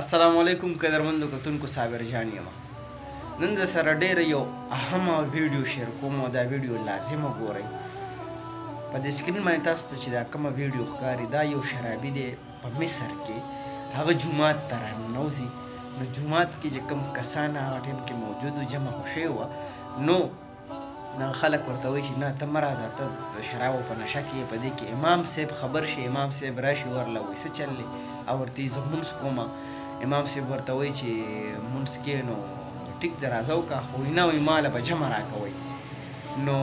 السلام علیکم قدرمندو کتونکو صابر جان یم نن د سره ډېر یو اهمه ویډیو شیر کوم او دا ویډیو لازم وګورئ په دې سکرین باندې تاسو ته چې دا کومه ویډیو ښکاري دا یو شرابي دی په مصر کې هغه جومات ته راننوځي نو جومات کې چې کوم کسان هغه ټیم کې موجود و جمع خوشې وه نو نه خلک ورته وایي چې نه ته مه راځه ته د شرابو په نشه کې یې په دې کې امام صاحب خبر شي امام صاحب راشي ورله وایي څه چل دی او ورته زه مونځ کوم امام صاحب ورته وایي چې مونځ کې نو ټیک دی راځه وکړه خو نه وایي ما له به جمع راکوئ نو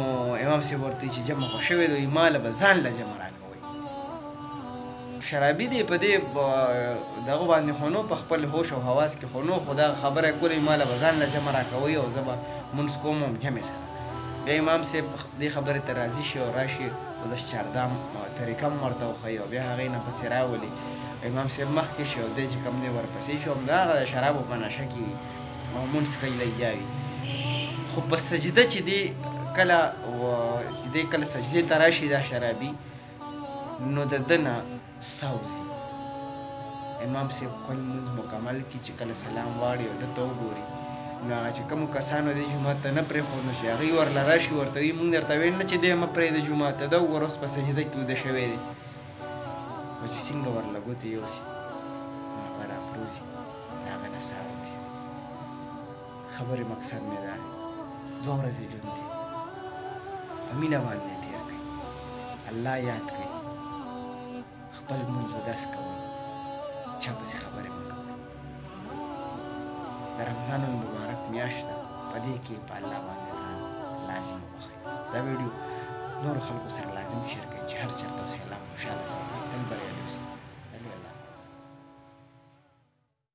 امام صاحب ورته چې جمع خو شوې دی ما له به ځان له جمع راکوئ شرابي دی په دې دغه باندې خونو په خپل هوش او حواس کې خونو خدا خبره کولی مال بزان له جمع راکوي او زبا منځ کوم هم جمع سره بیا امام صاحب دې خبره ته راضي شي او راشي او د چاردام طریقه مرته او خي او بیا هغه نه پسې راولي امام صاحب مخ کې شي او دې چې کم دی ورپسې شي هم دا شرابو په نشه کې او مونږ کوي لګیا وي خو په سجده چې دی کله چې دی کله سجده ته راشي دا شرابي نو د دنه ساوزي امام صاحب خپل مونږ مکمل کی چې کله سلام واړي او د ته وګوري نو هغه چې کوم کسانو د جمعه ته نه پرې خو نو چې هغه ور لرا شي ورته وي مونږ درته ویل نه چې د م پرې د جمعه ته دا ورس په سجده کې د شوي دي او چې څنګه ورلګوتې یوسي هغه راپروزي دغه نه ساوتي خبرې مقصد مې دا دی دوه ورځې ژوند دی په مینه باندې تېر کړئ الله یاد کړئ خپل لمونځ اودس کوئ چا پسې خبرې مه کوئ د رمضان المبارک میاشت ده په دې کې په الله باندې ځان لازم وبخئ دا ویډیو نور خلکو سره لازم شیر کړئ چې هر چېرته اوسئ الله خوشحاله ساتي تل بریالي اوسئ